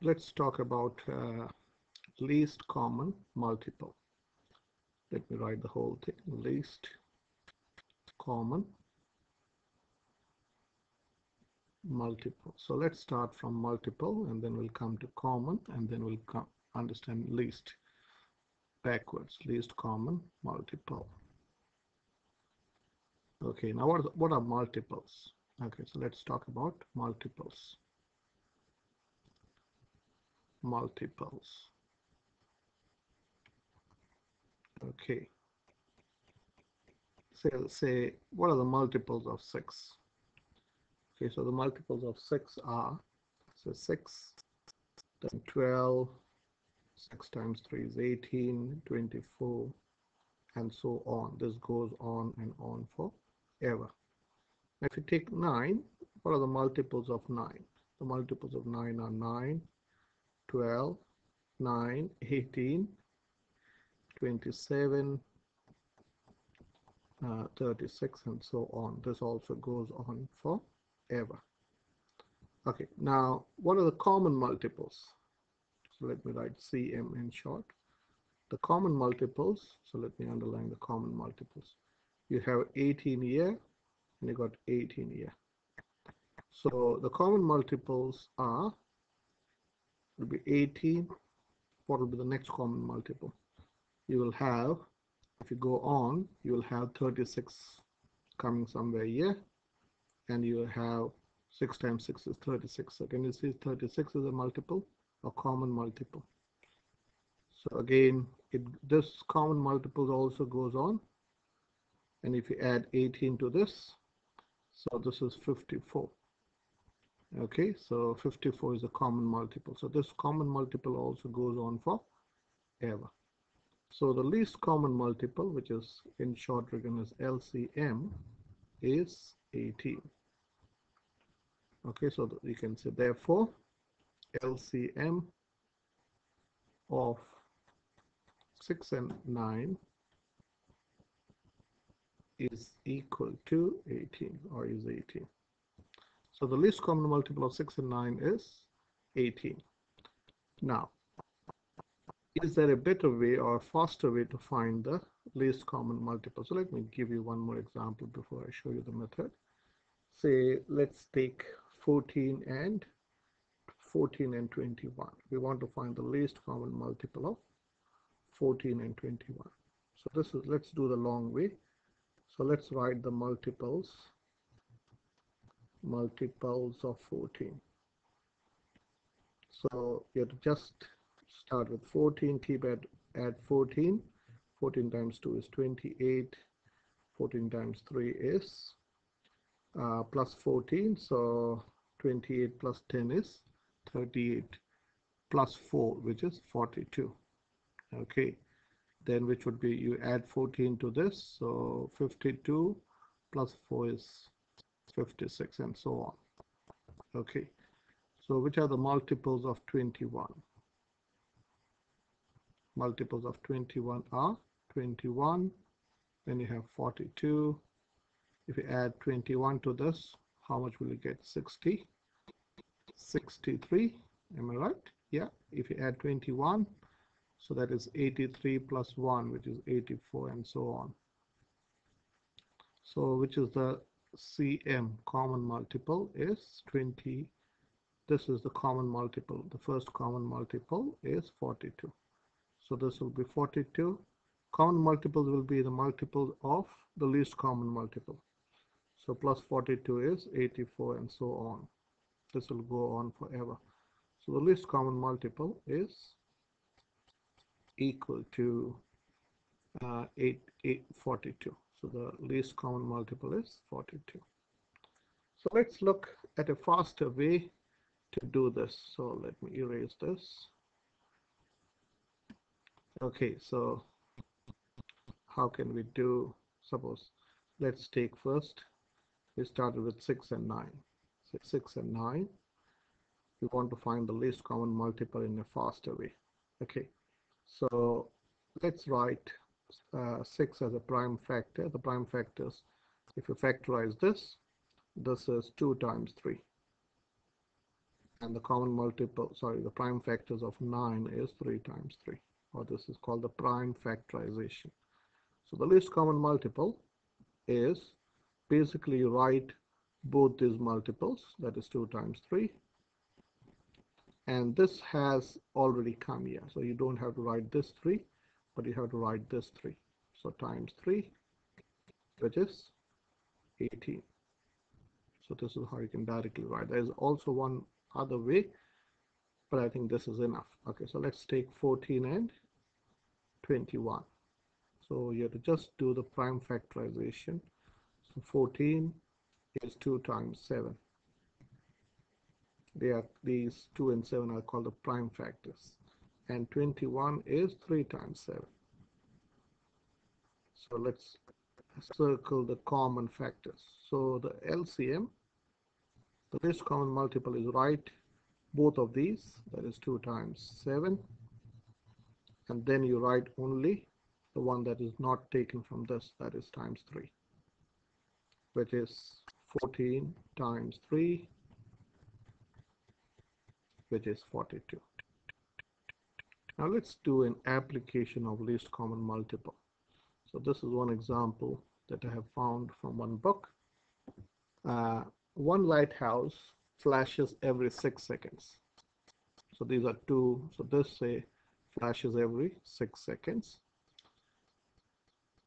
let's talk about uh, least common multiple. Let me write the whole thing. Least common multiple. So let's start from multiple and then we'll come to common and then we'll come understand least backwards. Least common multiple. Okay, now what, what are multiples? Okay, so let's talk about multiples. Multiples. Okay. Say, say, what are the multiples of 6? Okay, so the multiples of 6 are, so 6 then 12, 6 times 3 is 18, 24, and so on. This goes on and on forever. If you take 9, what are the multiples of 9? The multiples of 9 are 9, 12, 9, 18, 27, uh, 36, and so on. This also goes on forever. Okay, now what are the common multiples? So let me write CM in short. The common multiples, so let me underline the common multiples. You have 18 here, and you got 18 here. So the common multiples are will be 18. What will be the next common multiple? You will have, if you go on, you will have 36 coming somewhere here, and you will have 6 times 6 is 36. So can you see 36 is a multiple, a common multiple. So again, it, this common multiple also goes on. And if you add 18 to this, so this is 54. Okay, so 54 is a common multiple. So this common multiple also goes on for ever. So the least common multiple, which is in short written as LCM, is 18. Okay, so you can say therefore LCM of 6 and 9 is equal to 18 or is 18. So the least common multiple of 6 and 9 is 18. Now, is there a better way or a faster way to find the least common multiple? So let me give you one more example before I show you the method. Say, let's take 14 and 14 and 21. We want to find the least common multiple of 14 and 21. So this is, let's do the long way. So let's write the multiples, multiples of 14. So you have to just start with 14, keep at, add 14. 14 times 2 is 28. 14 times 3 is uh, plus 14. So 28 plus 10 is 38 plus 4, which is 42. Okay then which would be you add 14 to this so 52 plus 4 is 56 and so on. Okay so which are the multiples of 21 multiples of 21 are 21 then you have 42 if you add 21 to this how much will you get? 60 63 am i right? Yeah if you add 21 so that is 83 plus 1, which is 84 and so on. So which is the CM common multiple is 20. This is the common multiple. The first common multiple is 42. So this will be 42. Common multiples will be the multiple of the least common multiple. So plus 42 is 84 and so on. This will go on forever. So the least common multiple is equal to uh, 8, 8, 42. So the least common multiple is 42. So let's look at a faster way to do this. So let me erase this. Okay, so how can we do, suppose, let's take first, we started with 6 and 9. So 6 and 9, we want to find the least common multiple in a faster way. Okay, so let's write Uh, 6 as a prime factor. The prime factors, if you factorize this, this is 2 times 3. and the common multiple sorry the prime factors of 9 is 3 times 3 or this is called the prime factorization so the least common multiple is basically write both these multiples that is 2 times 3 and this has already come here so you don't have to write this 3 but you have to write this 3 so times 3 which is 18 so this is how you can directly write. There is also one other way but I think this is enough. Okay so let's take 14 and 21 so you have to just do the prime factorization. So 14 is 2 times 7 they are these 2 and 7 are called the prime factors and 21 is 3 times 7 so let's circle the common factors. So the LCM the least common multiple is right both of these that is 2 times 7 and then you write only the one that is not taken from this that is times 3 which is 14 times 3 which is 42 now let's do an application of least common multiple so this is one example that I have found from one book uh, one lighthouse flashes every six seconds. So these are two, so this say flashes every six seconds.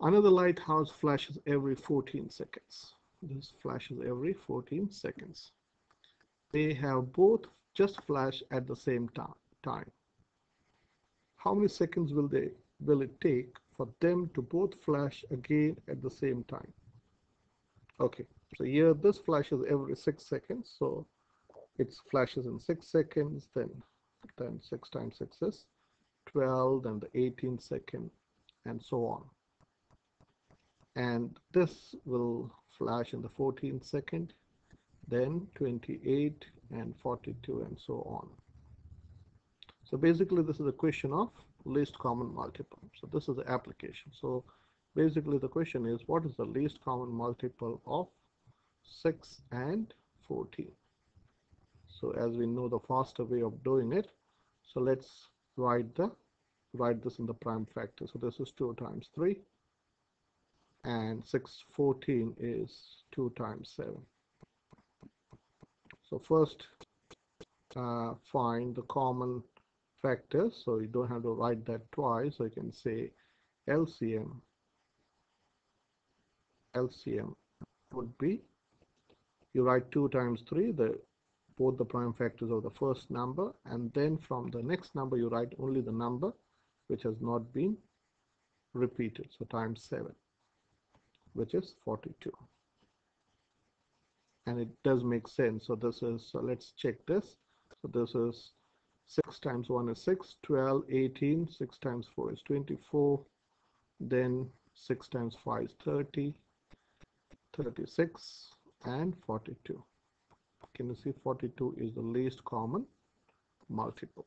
Another lighthouse flashes every 14 seconds. This flashes every 14 seconds. They have both just flash at the same time. How many seconds will they will it take for them to both flash again at the same time? Okay, so here this flashes every six seconds. So it flashes in six seconds, then then six times six is 12, then the 18 second, and so on. And this will flash in the 14 second, then 28 and 42 and so on. So basically this is a question of least common multiple. So this is the application. So basically the question is what is the least common multiple of 6 and 14 so as we know the faster way of doing it so let's write the write this in the prime factor so this is 2 times 3 and 614 is 2 times 7 so first uh, find the common factors so you don't have to write that twice. So you can say LCM LCM would be you write 2 times 3 the both the prime factors of the first number and then from the next number you write only the number which has not been repeated. So times 7 which is 42 and it does make sense. So this is so let's check this. So this is 6 times 1 is 6 12 18 6 times 4 is 24 then 6 times 5 is 30 36 and 42 can you see 42 is the least common multiple